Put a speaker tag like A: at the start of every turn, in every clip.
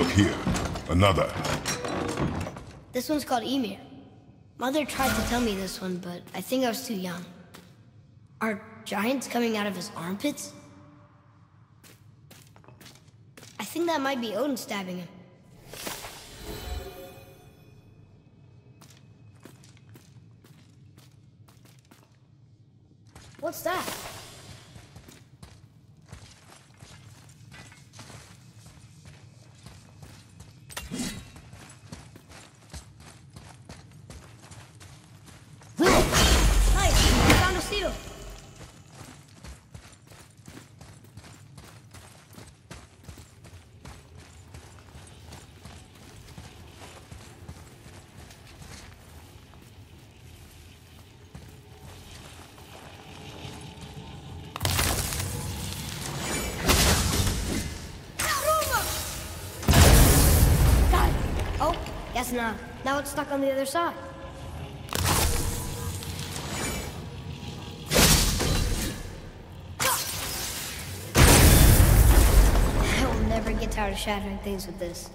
A: Look here. Another.
B: This one's called Ymir. Mother tried to tell me this one, but I think I was too young. Are giants coming out of his armpits? I think that might be Odin stabbing him. What's that? Now it's stuck on the other side. I will never get tired of shattering things with this.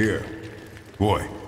A: Here. Boy.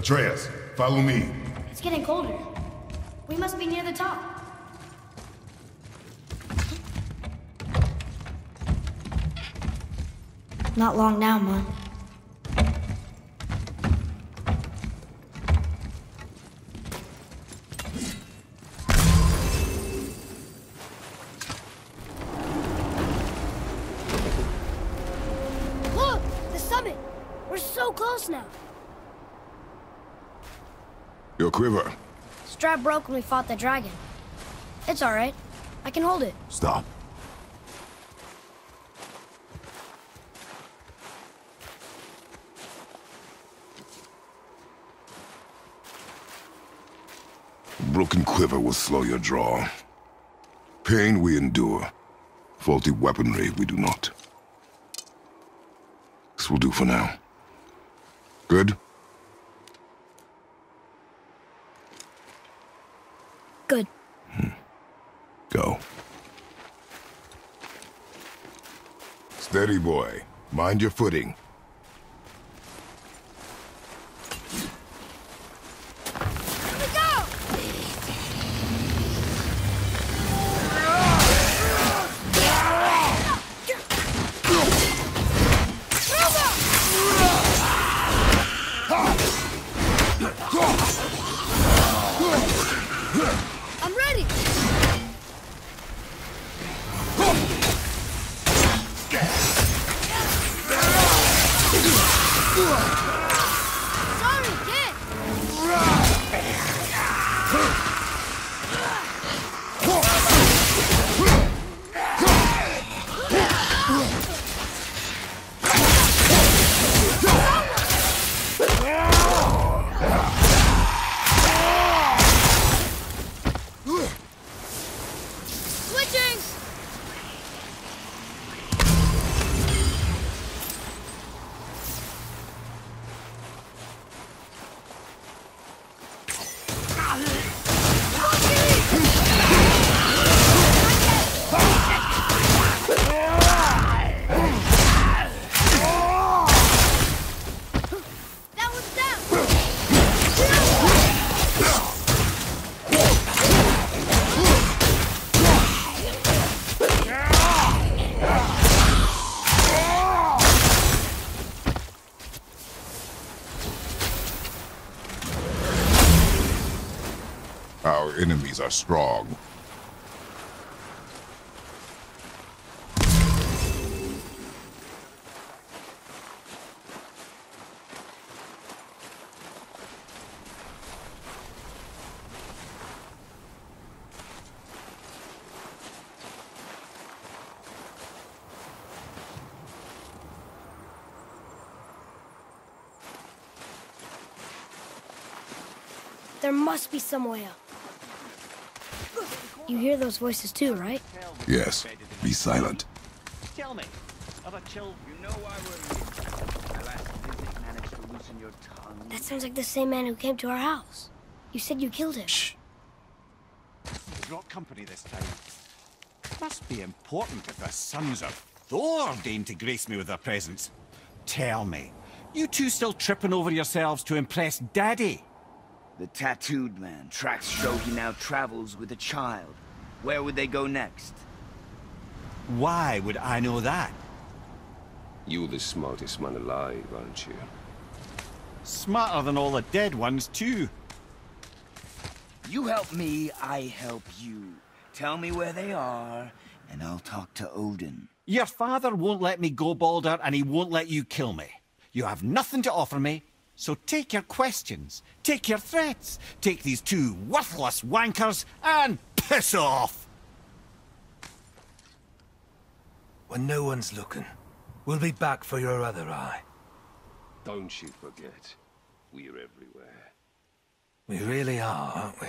A: Atreus, follow me.
B: It's getting colder. We must be near the top. Not long now, Mom. Look! The summit! We're so close now.
A: Quiver.
B: Strap broke when we fought the dragon. It's alright. I can hold it.
A: Stop. Broken quiver will slow your draw. Pain we endure. Faulty weaponry we do not. This will do for now. Good?
B: Good.
A: Go. Steady, boy. Mind your footing. Are strong.
C: There must be some way up. You hear those voices too, right?
A: Yes. Be silent.
D: Tell me, of a chill.
E: You know why we're here. My last visit managed to loosen your tongue.
C: That sounds like the same man who came to our house. You said you killed him.
D: Shh. You brought company this time. Must be important if the sons of Thor deign to grace me with their presence. Tell me, you two still tripping over yourselves to impress Daddy?
E: The tattooed man. Tracks show he now travels with a child. Where would they go next?
D: Why would I know that?
F: You're the smartest man alive, aren't you?
D: Smarter than all the dead ones, too.
E: You help me, I help you. Tell me where they are, and I'll talk to Odin.
D: Your father won't let me go, Baldur, and he won't let you kill me. You have nothing to offer me, so take your questions, take your threats, take these two worthless wankers, and piss off!
G: When no one's looking, we'll be back for your other eye.
F: Don't you forget, we're everywhere.
G: We really are, aren't we?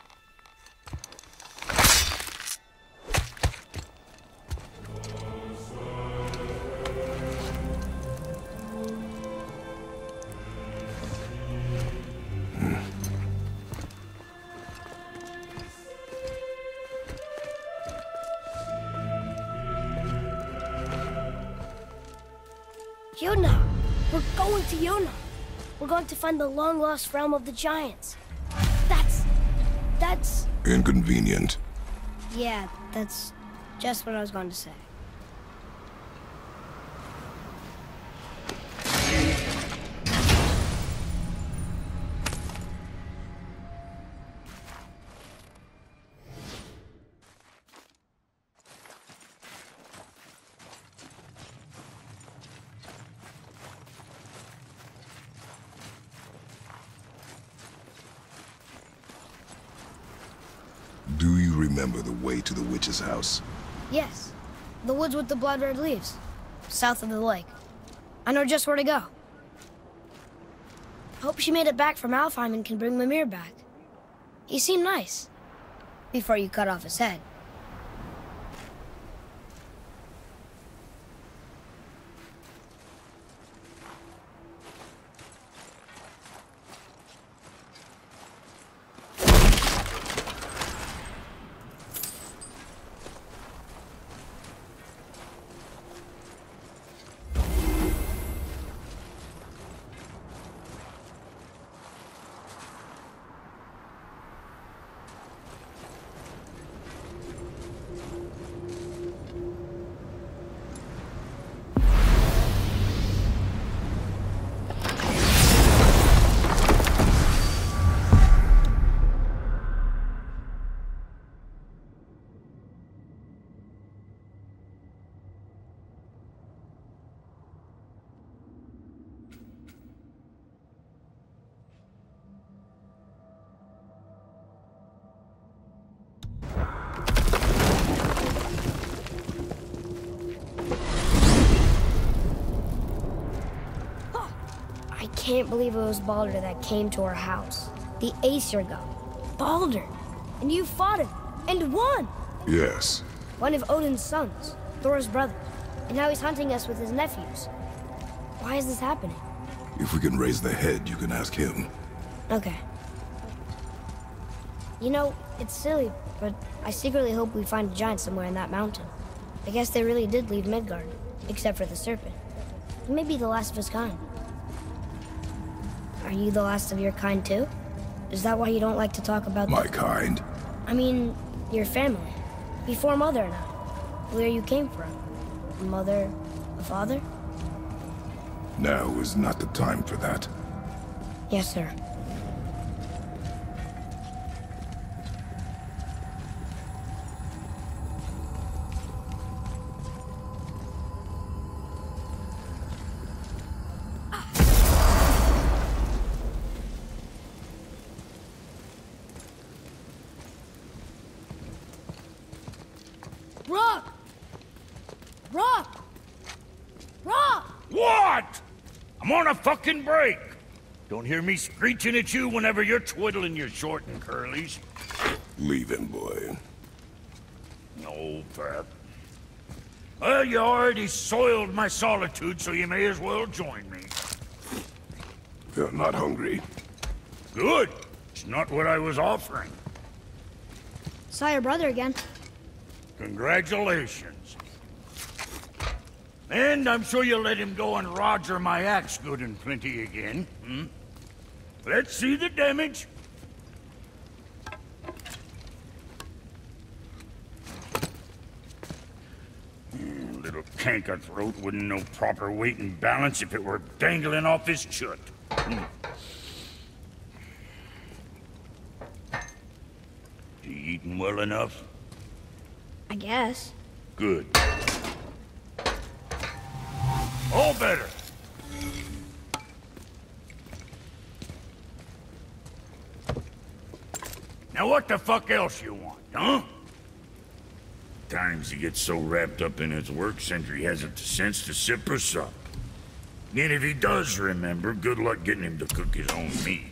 B: Long-lost realm of the Giants. That's... that's...
A: Inconvenient.
C: Yeah, that's just what I was going to say.
A: Remember the way to the witch's house?
C: Yes. The woods with the blood red leaves. South of the lake. I know just where to go. Hope she made it back from Alfheim and can bring Mimir back. He seemed nice. Before you cut off his head.
B: Can't believe it was Baldur that came to our house. The Aesir god. Baldur! And you fought him, and won!
A: Yes.
B: One of Odin's sons, Thor's brother. And now he's hunting us with his nephews. Why is this happening?
A: If we can raise the head, you can ask him.
B: Okay. You know, it's silly, but I secretly hope we find a giant somewhere in that mountain. I guess they really did leave Midgard, except for the serpent. He may be the last of his kind. Are you the last of your kind too? Is that why you don't like to talk about
A: My kind.
B: I mean, your family. Before Mother and I. Where you came from. A mother, a father?
A: Now is not the time for that.
B: Yes, sir.
H: I'm on a fucking break. Don't hear me screeching at you whenever you're twiddling your short and curlies.
A: Leave him, boy.
H: No, Pat. Well, you already soiled my solitude, so you may as well join me.
A: You're not hungry.
H: Good. It's not what I was offering.
B: Saw your brother again.
H: Congratulations. And I'm sure you'll let him go and roger my axe good and plenty again, hmm? Let's see the damage. Hmm, Little canker throat wouldn't know proper weight and balance if it were dangling off his chut. Hmm. You eating well enough?
B: I guess.
H: Good. All better. Now what the fuck else you want, huh? Times he gets so wrapped up in his work, Sindri hasn't the sense to sip or sup. And if he does remember, good luck getting him to cook his own meat.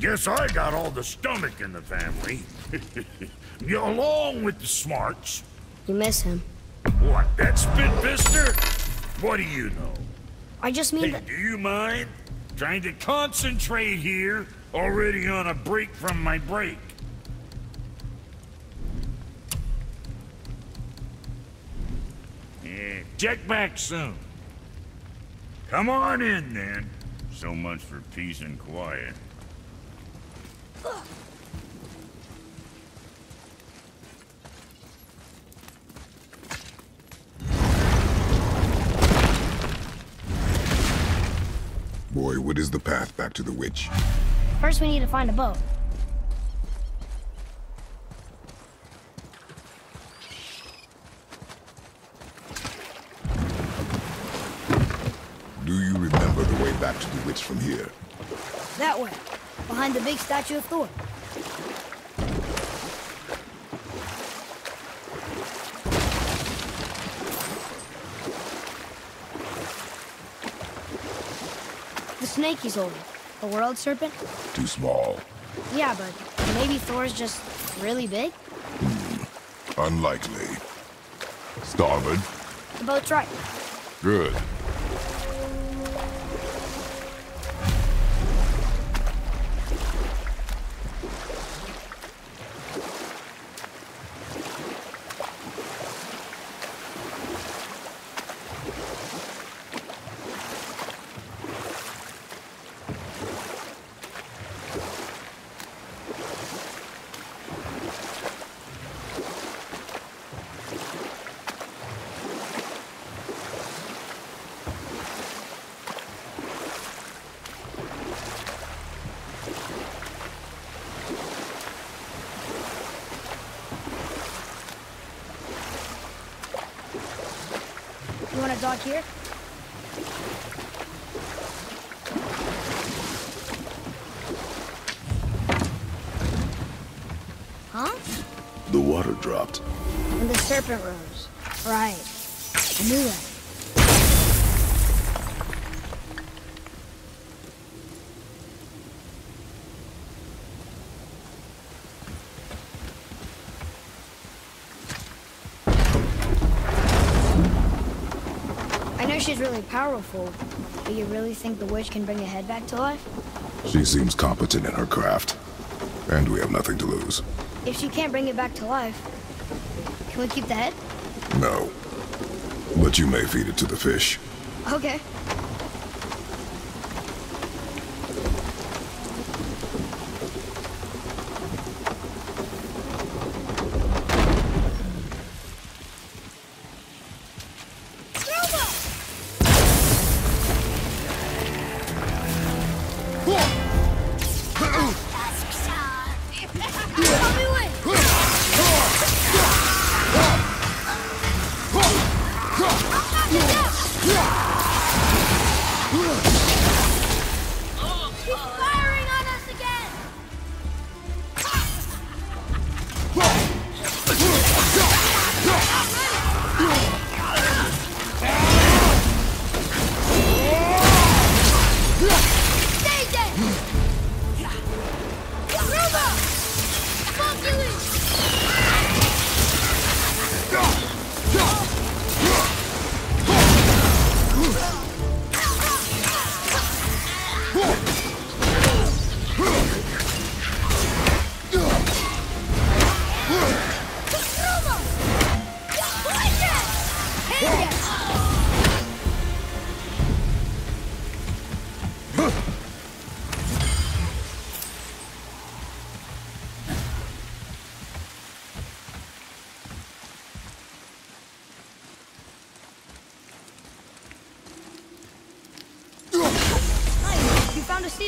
H: Guess I got all the stomach in the family. along with the smarts.
B: You miss him.
H: What, that spitfister? What do you know?
B: I just mean
H: Hey,
B: that...
H: do you mind? Trying to concentrate here, already on a break from my break. Yeah, check back soon. Come on in, then. So much for peace and quiet.
A: What is the path back to the witch?
B: First we need to find a boat.
A: Do you remember the way back to the witch from here?
B: That way. Behind the big statue of Thor. The snake he's holding. The world serpent?
A: Too small.
B: Yeah, but maybe Thor's just really big? Hmm.
A: Unlikely. Starboard?
B: The boat's right.
A: Good.
B: Dock here? I know she's really powerful, but you really think the witch can bring a head back to life?
A: She seems competent in her craft. And we have nothing to lose.
B: If she can't bring it back to life, can we keep the head?
A: No. But you may feed it to the fish.
B: Okay. You're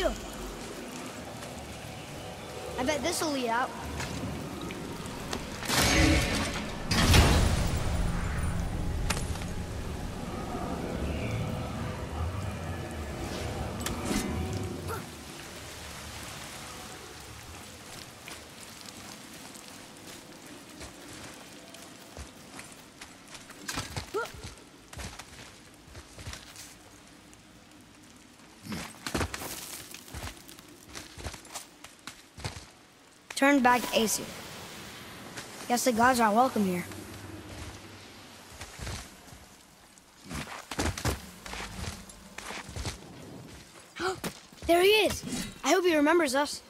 B: seal. I bet this'll lead out. Back Aesir. Guess the gods are welcome here. there he is! I hope he remembers us.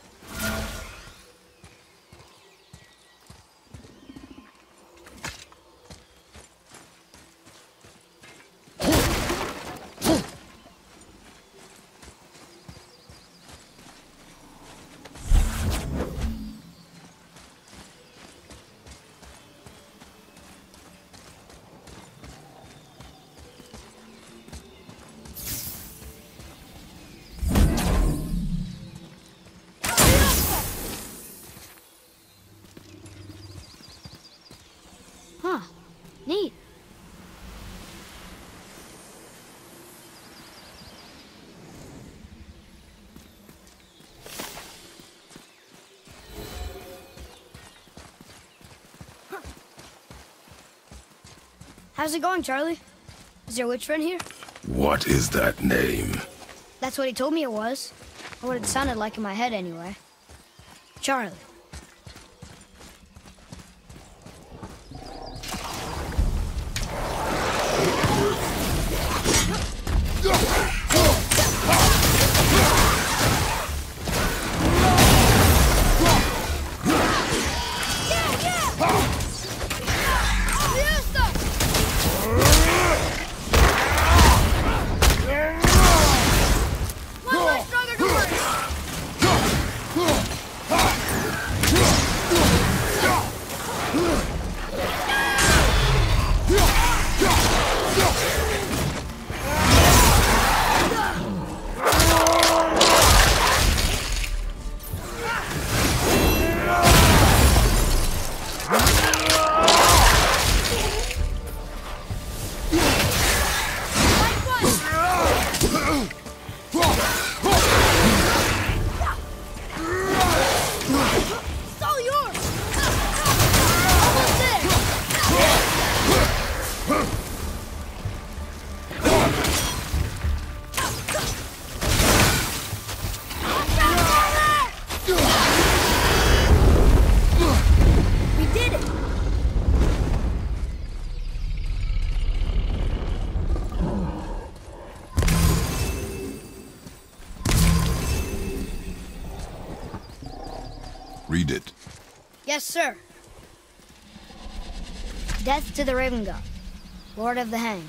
B: How's it going, Charlie? Is your witch friend here?
A: What is that name?
B: That's what he told me it was. Or what it sounded like in my head, anyway. Charlie. Sir. Death to the Raven God, Lord of the Hang.